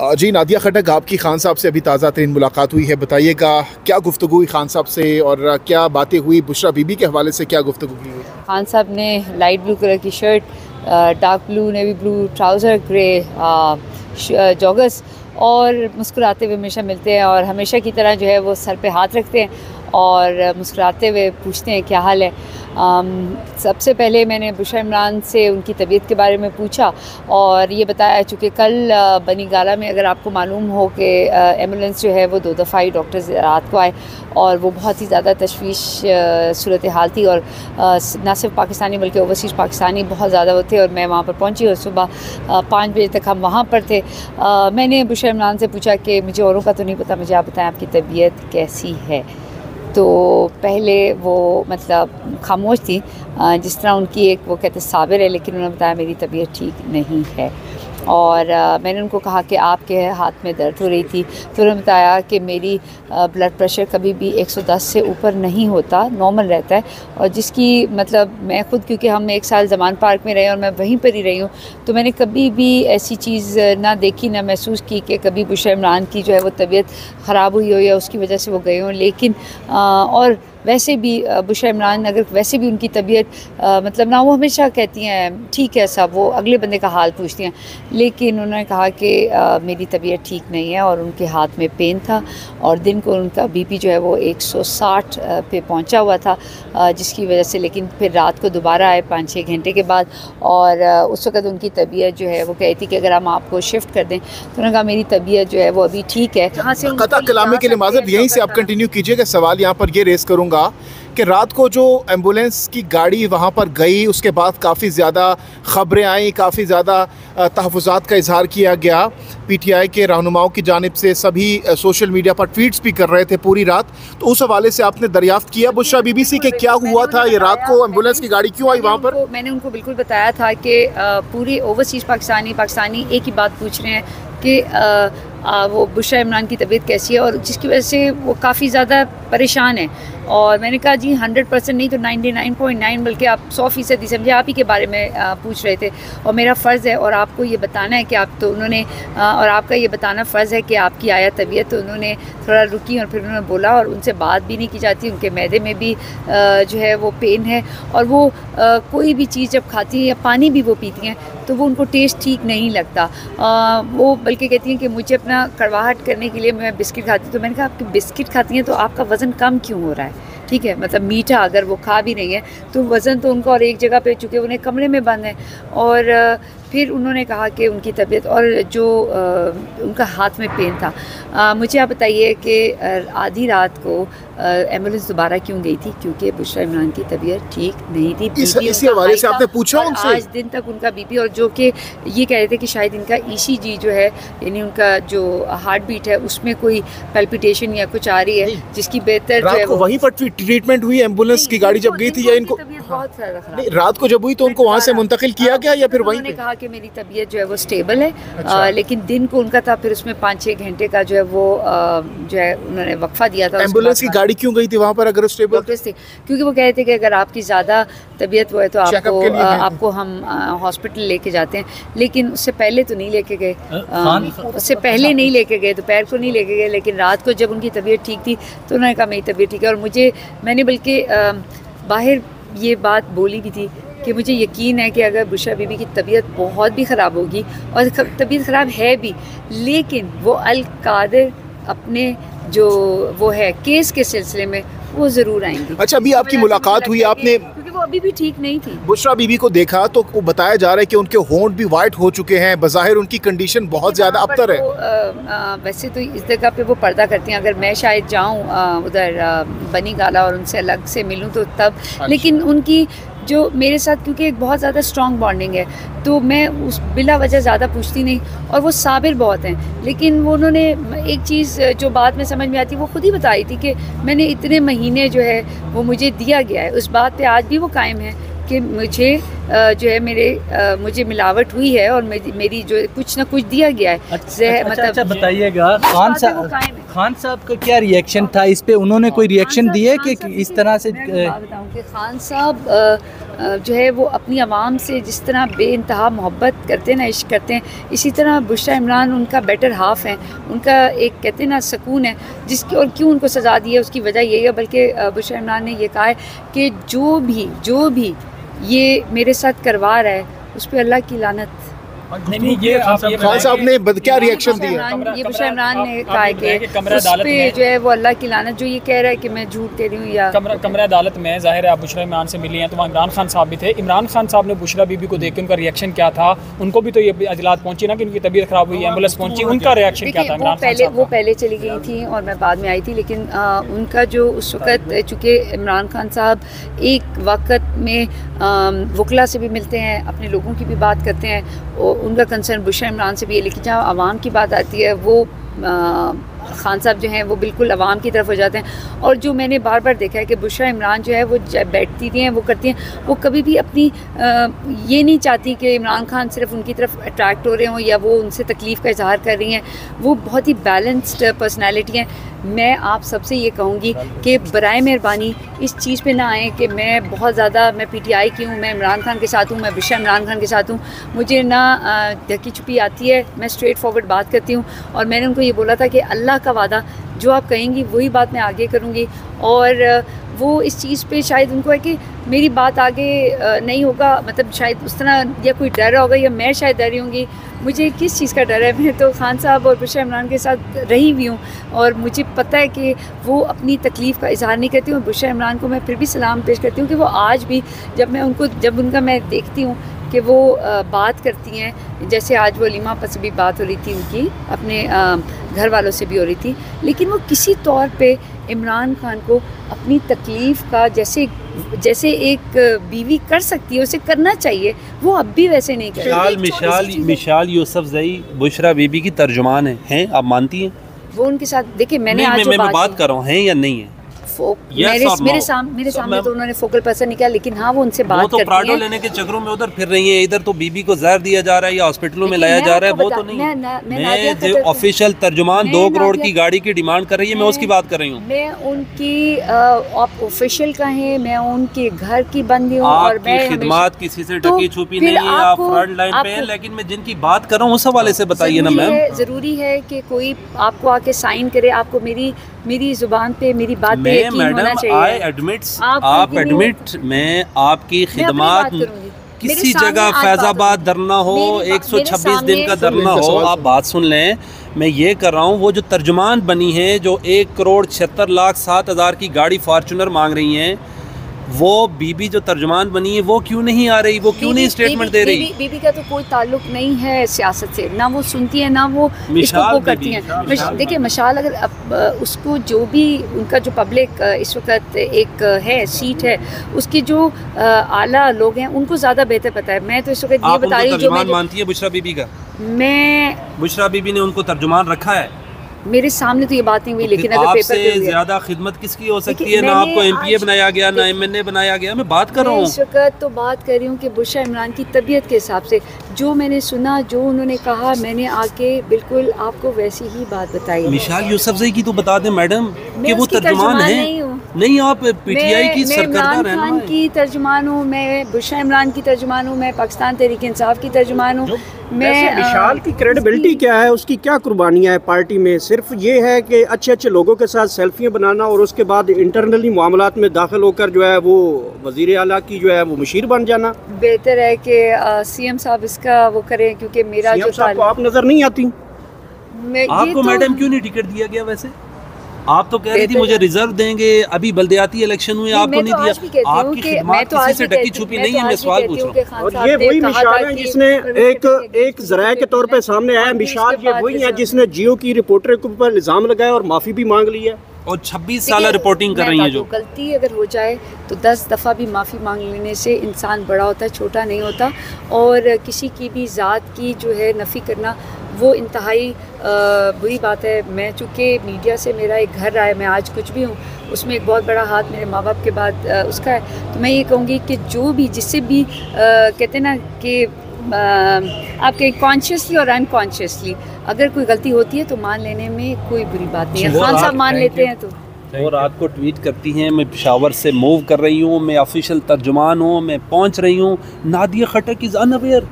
जी, नादिया खटक, आपकी खान साहब से अभी ताज़ा तरीन मुलाकात हुई है। बताइएगा, क्या गुफ्तु हुई खान साहब से और क्या बातें हुई? बुशरा बीबी के हवाले से क्या गुफ्तु की हुई? खान साहब ने लाइट ब्लू कलर की shirt dark blue, navy blue, trouser, grey joggers और मुस्कुराते हुए हमेशा मिलते हैं और हमेशा की तरह जो है वो सर पे हाथ रखते हैं। और मुस्कुराते हुए पूछते हैं क्या हाल है? आम, सबसे पहले मैंने बुशा इमरान से उनकी तबीयत के बारे में पूछा और ये बताया चूँकि कल बनी गाला में अगर आपको मालूम हो कि एंबुलेंस जो है वो दो दफ़ा ही डॉक्टर्स रात को आए और वो बहुत ही ज़्यादा तशवीश सूरत हाल थी और ना सिर्फ़ पाकिस्तानी बल्कि ओवरसीज़ पाकिस्तानी बहुत ज़्यादा वो थे और मैं वहाँ पर पहुँची और सुबह पाँच बजे तक हम वहाँ पर थे। मैंने बुशा इमरान से पूछा कि मुझे औरों का तो नहीं पता मुझे आप बताएँ आपकी तबीयत कैसी है? तो पहले वो मतलब खामोश थी। जिस तरह उनकी एक, वो कहते साबिर है, लेकिन उन्होंने बताया मेरी तबीयत ठीक नहीं है। और आ, मैंने उनको कहा कि आपके हाथ में दर्द हो रही थी। तो उन्होंने बताया कि मेरी ब्लड प्रेशर कभी भी 110 से ऊपर नहीं होता नॉर्मल रहता है। और जिसकी मतलब मैं खुद क्योंकि हम एक साल जमान पार्क में रहे और मैं वहीं पर ही रही हूँ तो मैंने कभी भी ऐसी चीज़ ना देखी ना महसूस की कि कभी बुशा इमरान की जो है वो तबीयत ख़राब हुई हो या उसकी वजह से वो गए हों। लेकिन आ, और वैसे भी बुशा इमरान अगर वैसे भी उनकी तबीयत मतलब ना वो हमेशा कहती हैं ठीक है सब वो अगले बंदे का हाल पूछती हैं। लेकिन उन्होंने कहा कि मेरी तबीयत ठीक नहीं है और उनके हाथ में पेन था और दिन को उनका बीपी जो है वो 160 पे पहुँचा हुआ था जिसकी वजह से लेकिन फिर रात को दोबारा आए पाँच छः घंटे के बाद और उस वक्त उनकी तबीयत जो है वो कहती कि अगर हम आपको शिफ्ट कर दें तो उन्होंने कहा मेरी तबीयत जो है वो अभी ठीक है। कहाँ से कलामी के लिए माजर यहीं से आप कंटिन्यू कीजिएगा सवाल यहाँ पर ये रेस करूँगा। कहूँगा कि रात को जो एंबुलेंस की गाड़ी वहाँ पर गई उसके बाद काफ़ी ज़्यादा ख़बरें आई काफ़ी ज़्यादा तहफ़ात का इजहार किया गया। पीटीआई के रहनुमाओं की जानब से सभी सोशल मीडिया पर ट्वीट्स भी कर रहे थे पूरी रात। तो उस हवाले से आपने दरियाफ्त किया। बुशा बीबीसी के क्या हुआ था? ये रात को एंबुलेंस की गाड़ी क्यों आई वहाँ पर? मैंने उनको बिल्कुल बताया था कि पूरी ओवरसीज़ पाकिस्तानी पाकिस्तानी एक ही बात पूछ रहे हैं कि वो बुशा इमरान की तबीयत कैसी है और जिसकी वजह से वो काफ़ी ज़्यादा परेशान है। और मैंने कहा, जी हंड्रेड परसेंट नहीं तो नाइन्टी नाइन पॉइंट नाइन बल्कि आप सौ फ़ीसदी समझे, आप ही के बारे में पूछ रहे थे। और मेरा फ़र्ज़ है और आपको ये बताना है कि आप तो उन्होंने और आपका ये बताना फ़र्ज़ है कि आपकी आया तबीयत तो उन्होंने थोड़ा रुकी और फिर उन्होंने बोला और उनसे बात भी नहीं की जाती, उनके मैदे में भी जो है वो पेन है। और वो कोई भी चीज़ जब खाती हैं या पानी भी वो पीती हैं तो वो उनको टेस्ट ठीक नहीं लगता। वो बल्कि कहती हैं कि मुझे अपना कड़वाहट करने के लिए मैं बिस्किट खाती हूँ। तो मैंने कहा, आपकी बिस्किट खाती हैं तो आपका वज़न कम क्यों हो रहा है? ठीक है मतलब मीठा अगर वो खा भी नहीं है तो वज़न तो उनका और एक जगह पे, चुके उन्हें कमरे में बंद है और फिर उन्होंने कहा कि उनकी तबीयत और जो आ, उनका हाथ में पेन था। आ, मुझे आप बताइए कि आधी रात को एंबुलेंस दोबारा क्यों गई थी? क्योंकि बुशरा इमरान की तबीयत ठीक नहीं थी। इस, इसी हवाले से आपने पूछा उनसे? आज दिन तक उनका बीपी और जो कि ये कह रहे थे कि शायद इनका ईसीजी जो है यानी उनका जो हार्ट बीट है उसमें कोई पेल्पिटेशन या कुछ आ रही है जिसकी बेहतर जो है वहीं पर ट्रीटमेंट हुई एंबुलेंस की गाड़ी जब गई थी या इनको बहुत रात को जब हुई तो उनको वहाँ से मुंतकिल किया गया या फिर वहीं कहा कि मेरी तबीयत जो है वो स्टेबल है। अच्छा। आ, लेकिन दिन को उनका था फिर उसमें पाँच छः घंटे का जो है वो आ, जो है उन्होंने वक्फा दिया था एंबुलेंस की गाड़ी क्यों गई थी? वहाँ पर अगर स्टेबल थे। क्योंकि वो कह रहे थे कि अगर आपकी ज़्यादा तबीयत वो है तो आपको आपको हम हॉस्पिटल लेके जाते हैं। लेकिन उससे पहले तो नहीं लेके गए। उससे पहले नहीं लेके गए दोपहर को नहीं लेके गए लेकिन रात को जब उनकी तबीयत ठीक थी तो उन्होंने कहा मेरी तबीयत ठीक है। और मुझे मैंने बल्कि बाहर ये बात बोली भी थी कि मुझे यकीन है कि अगर बुशा बीबी की तबीयत बहुत भी ख़राब होगी और तबीयत ख़राब है भी लेकिन वो अल कादिर अपने जो वो है केस के सिलसिले में वो ज़रूर आएँगे। अच्छा अभी आपकी मुलाकात हुई आपने क्योंकि वो अभी भी ठीक नहीं थी। बुशरा बीबी को देखा तो वो बताया जा रहा है कि उनके होंठ भी वाइट हो चुके हैं बज़ाहिर उनकी कंडीशन बहुत ज़्यादा अबतर है। वैसे तो इस जगह पे वो पर्दा करती हैं। अगर मैं शायद जाऊँ उधर बनी गाला और उनसे अलग से मिलूँ तो तब अच्छा। लेकिन उनकी जो मेरे साथ क्योंकि एक बहुत ज़्यादा स्ट्रॉन्ग बॉन्डिंग है तो मैं उस बिला वजह ज़्यादा पूछती नहीं और वो साबिर बहुत हैं। लेकिन वो उन्होंने एक चीज़ जो बात में समझ में आती वो खुद ही बताई थी कि मैंने इतने महीने जो है वो मुझे दिया गया है। उस बात पे आज भी वो कायम है कि मुझे जो है मेरे मुझे मिलावट हुई है और मेरी जो कुछ ना कुछ दिया गया है। अच्छा, अच्छा, मतलब अच्छा अच्छा बताइएगा खान साहब खान साहब का क्या रिएक्शन था? इस पे उन्होंने कोई रिएक्शन दिए कि इस तरह से बताऊँ कि खान साहब जो है वो अपनी आवाम से जिस तरह बे इंतहा मोहब्बत करते हैं ना इश्क करते हैं इसी तरह बुशरा इमरान उनका बेटर हाफ़ है उनका एक कहते हैं ना सुकून है जिसकी और क्यों उनको सज़ा दी है उसकी वजह यही है बल्कि बुशरा इमरान ने यह कहा है कि जो भी जो भी ये मेरे साथ करवा रहा है उस पर अल्लाह की लानत नहीं ये खान साहब ने क्या रिएक्शन दिया? ये बुशरा इमरान ने कहा है कि उस पे जो है वो अल्लाह की लानत जो ये कह रहा है कि मैं झूठ कह रही हूँ या कमरा अदालत में ज़ाहिर है आप बुशरा इमरान से मिली हैं तो वहाँ इमरान खान साहब भी थे। इमरान खान साहब ने बुशरा बीबी को देख के उनका रिएक्शन क्या था? उनको भी तो ये अजलात पहुँची ना कि उनकी तबीयत खराब हुई एंबुलेंस पहुँची। उनका रिएक्शन क्या था इमरान पहले वो पहले चली गई थी और मैं बाद में आई थी लेकिन उनका जो उस वक्त चूँकि इमरान खान साहब एक वक्त में वकला से भी मिलते हैं अपने लोगों की भी बात करते हैं और उनका कंसर्न बुश इमरान से भी है। लेकिन जहाँ आवाम की बात आती है वो आ, खान साहब जो हैं वो बिल्कुल आवाम की तरफ़ हो जाते हैं। और जो मैंने बार बार देखा है कि बुशरा इमरान जो है वो बैठती हैं, वो करती हैं। वो कभी भी अपनी ये नहीं चाहती कि इमरान खान सिर्फ़ उनकी तरफ़ अट्रैक्ट हो रहे हों या वो उनसे तकलीफ़ का इजहार कर रही हैं। वो बहुत ही बैलेंस्ड पर्सनैलिटी हैं। मैं आप सबसे ये कहूँगी कि बर मेहरबानी इस चीज़ पे ना आए कि मैं बहुत ज़्यादा, मैं पीटीआई की हूँ, मैं इमरान खान के साथ हूँ, मैं विशा इमरान खान के साथ हूँ। मुझे ना धक्की छुपी आती है, मैं स्ट्रेट फॉरवर्ड बात करती हूँ। और मैंने उनको ये बोला था कि अल्लाह का वादा, जो आप कहेंगी, वही बात मैं आगे करूँगी। और वो इस चीज़ पे शायद उनको है कि मेरी बात आगे नहीं होगा मतलब शायद उस तरह या कोई डर होगा या मैं शायद डरी होंगी। मुझे किस चीज़ का डर है? मैं तो खान साहब और बुशा इमरान के साथ रही हुई हूँ और मुझे पता है कि वो अपनी तकलीफ़ का इजहार नहीं करती हूँ बुशा इमरान को मैं फिर भी सलाम पेश करती हूँ कि वो आज भी, जब मैं उनको, जब उनका मैं देखती हूँ कि वो बात करती हैं। जैसे आज वो लीमा पर से भी बात हो रही थी उनकी अपने घर वालों से भी हो रही थी। लेकिन वो किसी तौर पे इमरान खान को अपनी तकलीफ़ का जैसे जैसे एक बीवी कर सकती है उसे करना चाहिए वो अब भी वैसे नहीं कर मिशाल मिशाल मिशाल यूसुफ जई बुशरा बीबी की तर्जुमान है। हैं आप मानती हैं? वो उनके साथ देखिए मैंने आज मैं, मैं बात कर रहा हूँ हैं या नहीं है? फोक मेरे मेरे, साम, मेरे सामने तो उन्होंने फोकल पर्सन लेकिन हाँ वो उनसे बात वो तो प्राडो लेने के चक्रों में उधर फिर रही है इधर तो बीबी को जहर दिया जा रहा है या हॉस्पिटलों में लाया जा रहा है वो तो नहीं मैं जो ऑफिशियल तर्जुमान दो करोड़ की गाड़ी की डिमांड कर रही है मैं उसकी बात कर रही हूँ। मैं उनकी ऑफिशियल कहें मैं उनके घर की बंदी हूँ और मैं खिदमात किसी से ढकी छुपी नहीं है आप फ्रंट लाइन पे हैं लेकिन मैं जिनकी बात कर रहा हूँ उस हवाले से बताइए ना मैम ज़रूरी है कि कोई आपको आके साइन करे आपको मेरी मेरी ज़ुबान पे मेरी बात पे यकीन होना आई एडमिट आप एडमिट में आपकी खिदमत किसी जगह फैजाबाद धरना हो 126 दिन का धरना हो आप बात सुन लें। मैं ये कर रहा हूँ वो जो तर्जुमान बनी है जो एक करोड़ छिहत्तर लाख सात हज़ार की गाड़ी फार्चूनर मांग रही हैं वो बीबी जो तर्जमान बनी है वो क्यों नहीं आ रही? वो क्यों नहीं स्टेटमेंट दे रही? बीबी का तो कोई ताल्लुक नहीं है सियासत से। ना वो सुनती है ना वो इसको वो करती है। देखिए मशाल अगर उसको जो भी उनका जो पब्लिक इस वक्त एक है सीट है उसके जो आला लोग हैं उनको ज़्यादा बेहतर पता है। मैं तो इस वक्त ये बता रही हूँ मानती है बुशरा बीबी का? मैं बुशरा बीबी ने उनको तर्जुमान रखा है? मेरे सामने तो ये बात नहीं हुई तो लेकिन अगर पेपर ज़्यादा खिदमत किसकी हो सकती है? ना आपको एमपीए बनाया गया ना एमएनए बनाया गया। मैं बात कर रहा हूँ। वक्त तो बात कर रही हूँ कि बुशा इमरान की तबीयत के हिसाब से। जो मैंने सुना जो उन्होंने कहा मैंने आके बिल्कुल आपको वैसी ही बात बताई मिशाल यूसुफजई की तो बता दें मैडम कि वो तर्जुमान है। नहीं आप पीटीआई की सरकार खान की तर्जुमान हूँ मैं बुशा इमरान की तर्जुमान हूँ मैं पाकिस्तान तहरीक इंसाफ की तर्जुमान हूँ। मैं विशाल की क्रेडिबिलिटी क्या है? उसकी क्या कुर्बानियाँ हैं पार्टी में? सिर्फ़ ये है कि अच्छे अच्छे लोगों के साथ सेल्फियाँ बनाना और उसके बाद इंटरनली मामला में दाखिल होकर जो है वो वज़ीर अला की जो है वो मशीर बन जाना। बेहतर है कि सीएम साहब इसका वो करें क्योंकि मेरा जो आप नज़र नहीं आती? आपको तो मैडम क्यों नहीं टिकट दिया गया वैसे? आप तो कह रही थी मुझे रिज़र्व देंगे अभी बल्दियाती इलेक्शन हुए आपको नहीं तो दिया। आपकी खिदमत तो किसी से डकी छुपी नहीं है मैं तो सवाल पूछ। रहा हूँ और ये वही मिसाल है जिसने एक एक जराये के तौर पे सामने आया मिसाल ये वही है जिसने जियो की रिपोर्टर के ऊपर इल्ज़ाम लगाया और माफ़ी भी मांग ली है। और 26 साल रिपोर्टिंग कर रही है जो। गलती अगर हो जाए तो 10 दफ़ा भी माफ़ी मांग लेने से इंसान बड़ा होता है छोटा नहीं होता। और किसी की भी ज़ात की जो है नफ़ी करना वो इंतहाई बुरी बात है। मैं चूँकि मीडिया से मेरा एक घर रहा है मैं आज कुछ भी हूँ उसमें एक बहुत बड़ा हाथ मेरे माँ बाप के बाद उसका है। तो मैं ये कहूँगी कि जो भी जिससे भी कहते हैं ना कि आपके कॉन्शियसली और अनकॉन्शियसली अगर कोई गलती होती है तो मान लेने में कोई बुरी बात नहीं है। खान साहब मान लेते हैं तो। वो रात को ट्वीट करती हैं मैं पेशावर से मूव कर रही हूँ मैं ऑफिशियल तर्जुमान हूँ मैं पहुँच रही हूँ। नादिया खटक इज़ अनअवेयर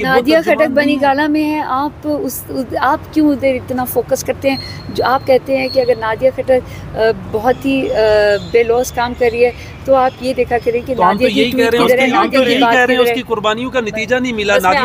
नादिया खटक बनी गाला में है। आप उस, उस आप क्यों उधर इतना फोकस करते हैं? जो आप कहते हैं कि अगर नादिया खटक बहुत ही बेलौस काम कर रही है तो आप ये देखा करें कि तो तो नादिया की हैं उसकी तो यही कह रहे हैं उसकी कुर्बानियों का नतीजा नहीं मिला। नादिया